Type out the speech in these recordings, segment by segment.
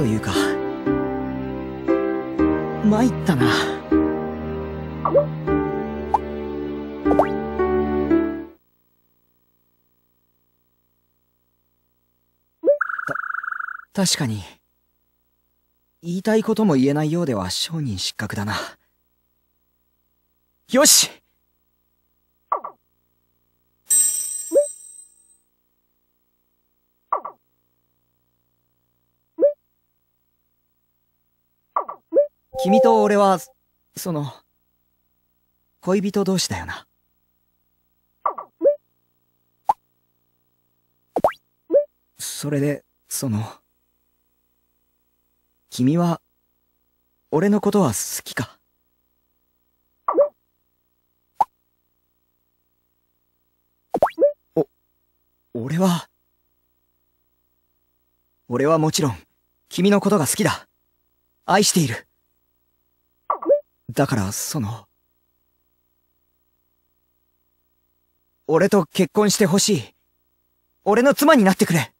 というか参ったな。た確かに言いたいことも言えないようでは商人失格だな。よし！君と俺は、その、恋人同士だよな。それで、その、君は、俺のことは好きか？お、俺は、俺はもちろん、君のことが好きだ。愛している。だから、その、俺と結婚してほしい。俺の妻になってくれ。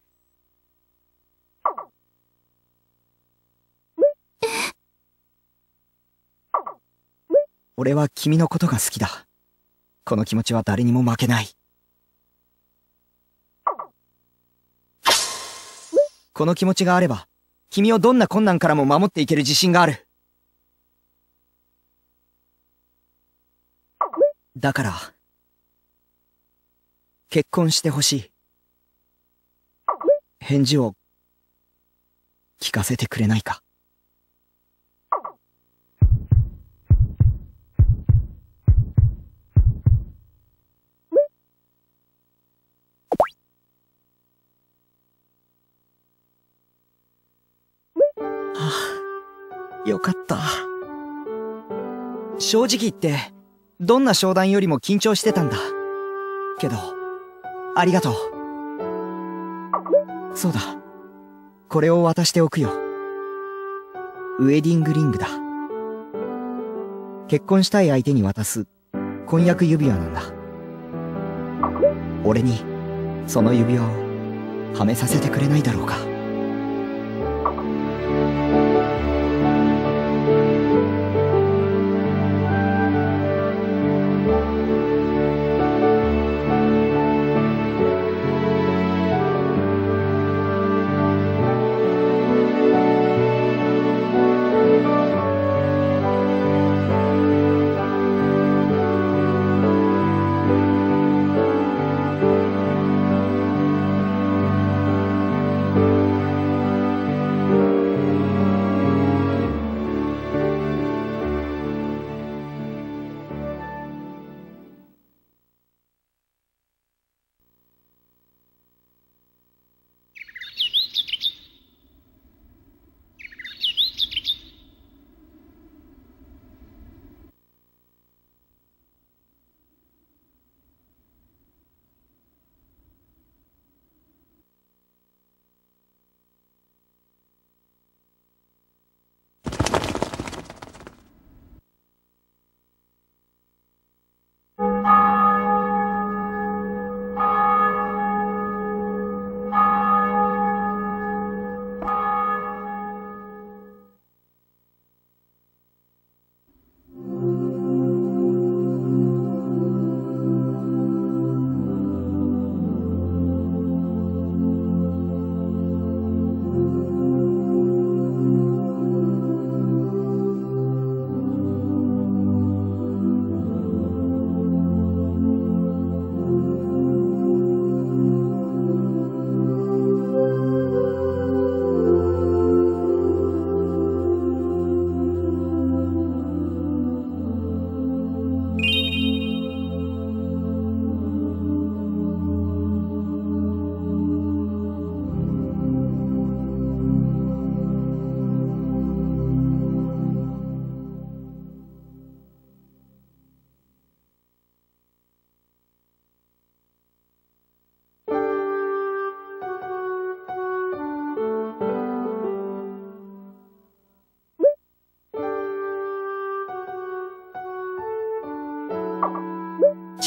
俺は君のことが好きだ。この気持ちは誰にも負けない。この気持ちがあれば、君をどんな困難からも守っていける自信がある。だから、結婚してほしい。返事を、聞かせてくれないか。ああ、よかった。正直言って、どんな商談よりも緊張してたんだ。けど、ありがとう。そうだ。これを渡しておくよ。ウェディングリングだ。結婚したい相手に渡す婚約指輪なんだ。俺に、その指輪を、はめさせてくれないだろうか。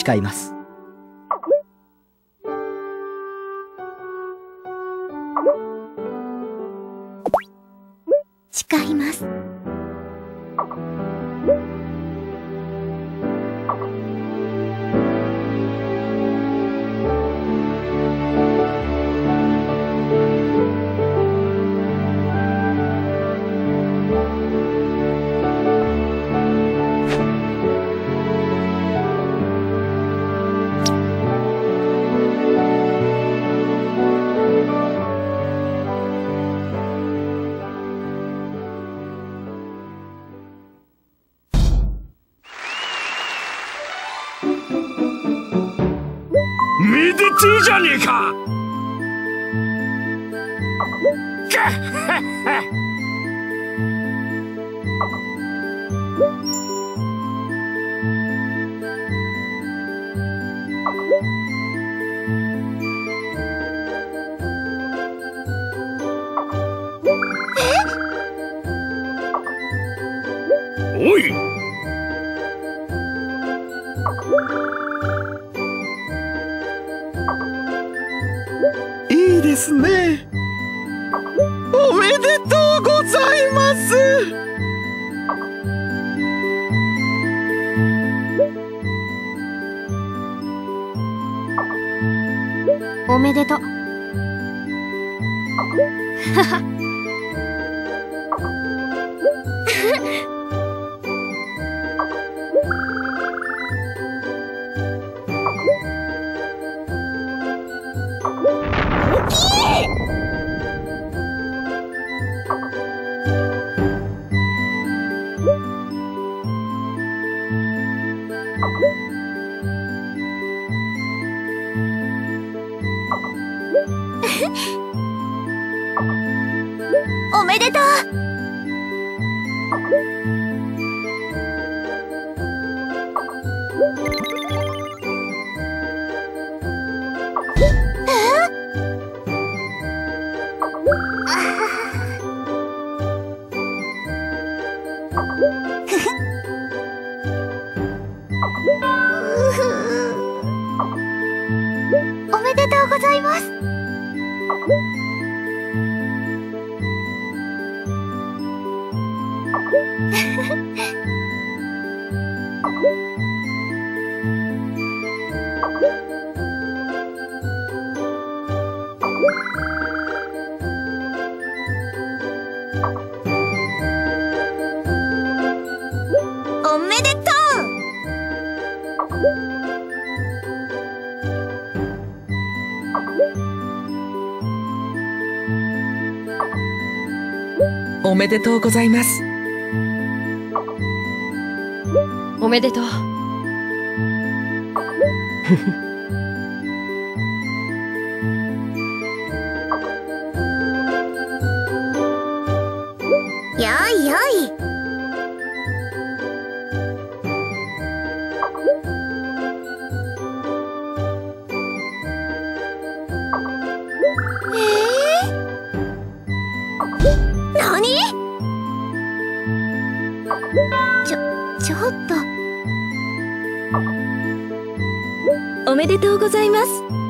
誓います。誓いますじゃねえか。ですね。おめでとうございます。おめでとう。おめでとう。おめでとうございます。おめでとう ちょちょっと。おめでとうございます。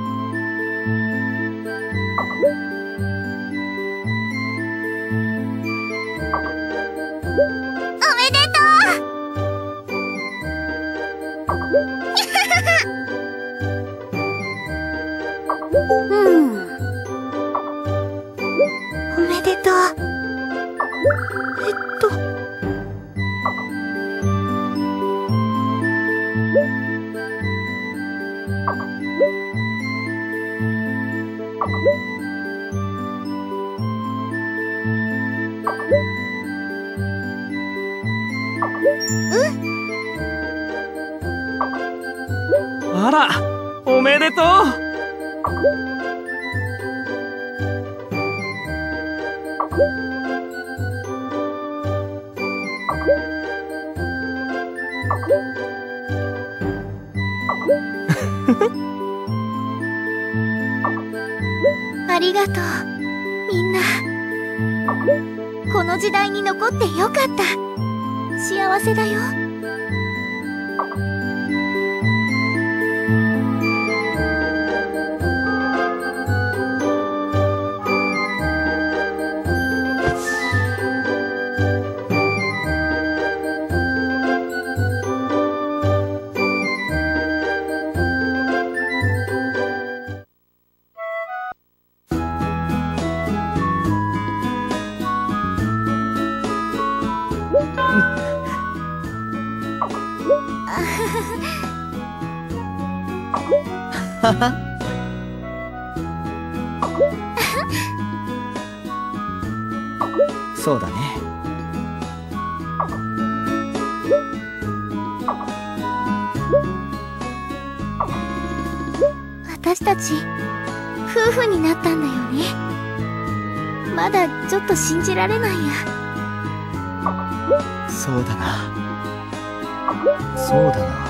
あらおめでとう。ありがとうみんな。この時代に残ってよかった。幸せだよ。そうだね。私たち夫婦になったんだよね。まだちょっと信じられないや。そうだな。そうだな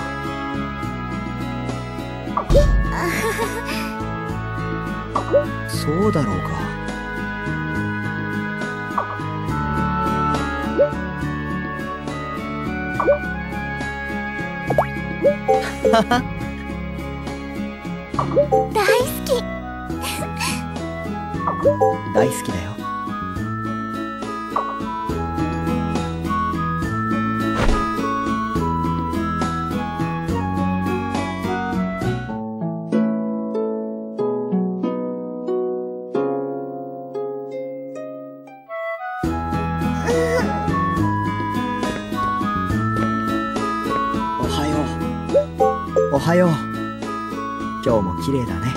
そうだろうか。大好き。大好きだよはよう。今日も綺麗だね。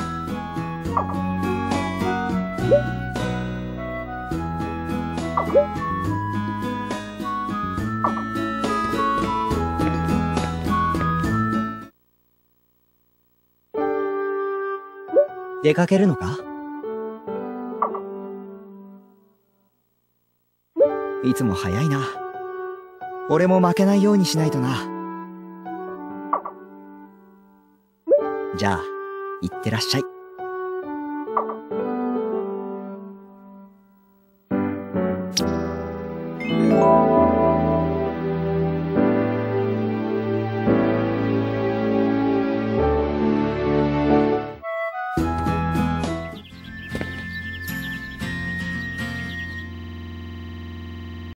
出かけるのか？いつも早いな。俺も負けないようにしないとな。じゃあいってらっしゃい。